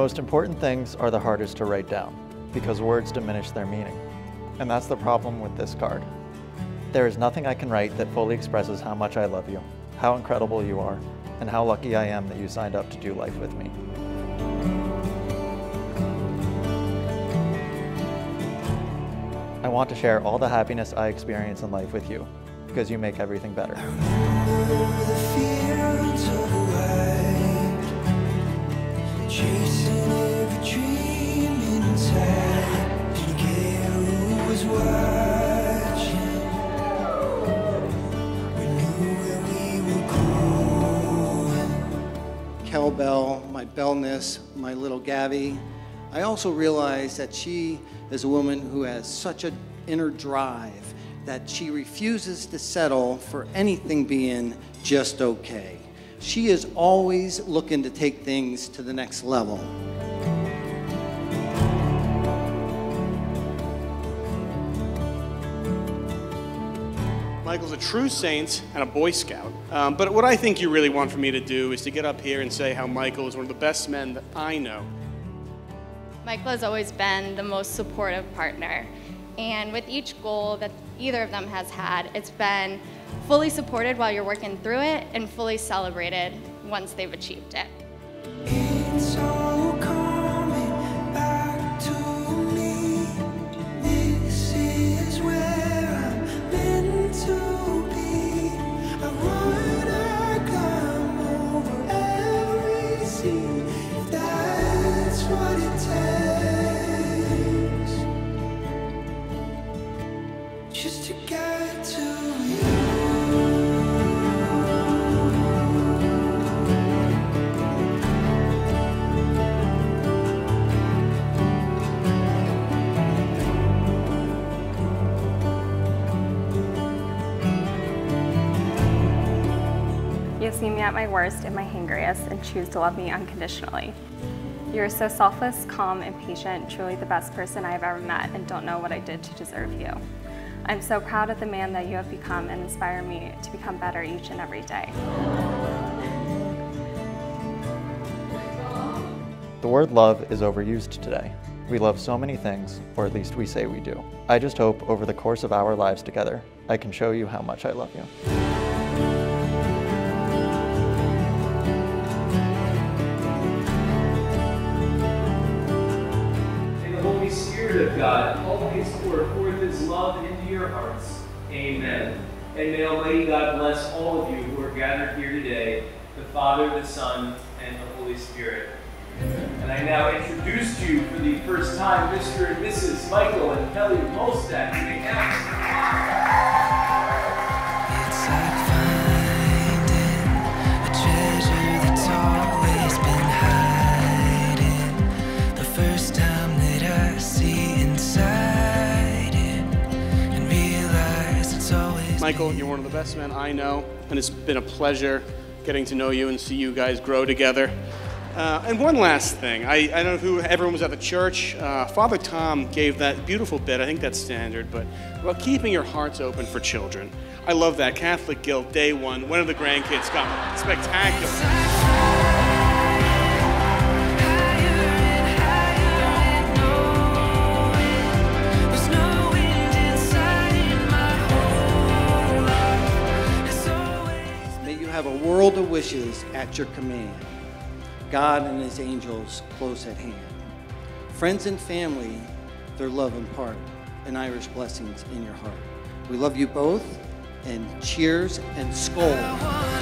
most important things are the hardest to write down because words diminish their meaning. And that's the problem with this card. There is nothing I can write that fully expresses how much I love you, how incredible you are, and how lucky I am that you signed up to do life with me. I want to share all the happiness I experience in life with you because you make everything better. Bell, my Bellness, my little Gabby. I also realize that she is a woman who has such an inner drive that she refuses to settle for anything being just okay. She is always looking to take things to the next level. Michael's a true saint and a Boy Scout. Um, but what I think you really want for me to do is to get up here and say how Michael is one of the best men that I know. Michael has always been the most supportive partner. And with each goal that either of them has had, it's been fully supported while you're working through it and fully celebrated once they've achieved it. Just Seen me at my worst and my hangriest and choose to love me unconditionally. You are so selfless, calm, and patient, truly the best person I have ever met, and don't know what I did to deserve you. I'm so proud of the man that you have become and inspire me to become better each and every day. The word love is overused today. We love so many things, or at least we say we do. I just hope over the course of our lives together, I can show you how much I love you. Spirit all God always pour forth His love into your hearts. Amen. And may Almighty God bless all of you who are gathered here today, the Father, the Son, and the Holy Spirit. And I now introduce to you for the first time Mr. and Mrs. Michael and Kelly Molstad. Michael, you're one of the best men I know, and it's been a pleasure getting to know you and see you guys grow together. Uh, and one last thing, I, I don't know who everyone was at the church. Uh, Father Tom gave that beautiful bit. I think that's standard, but about keeping your hearts open for children. I love that. Catholic Guilt, day one. One of the grandkids got spectacular. World of wishes at your command. God and his angels close at hand. Friends and family, their love impart, and Irish blessings in your heart. We love you both, and cheers and skål.